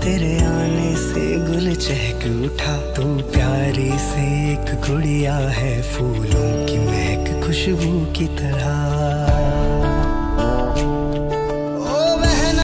तेरे आने से गुल चहक उठा। तू प्यारे से एक गुड़िया है। फूलों की महक खुशबू की तरह।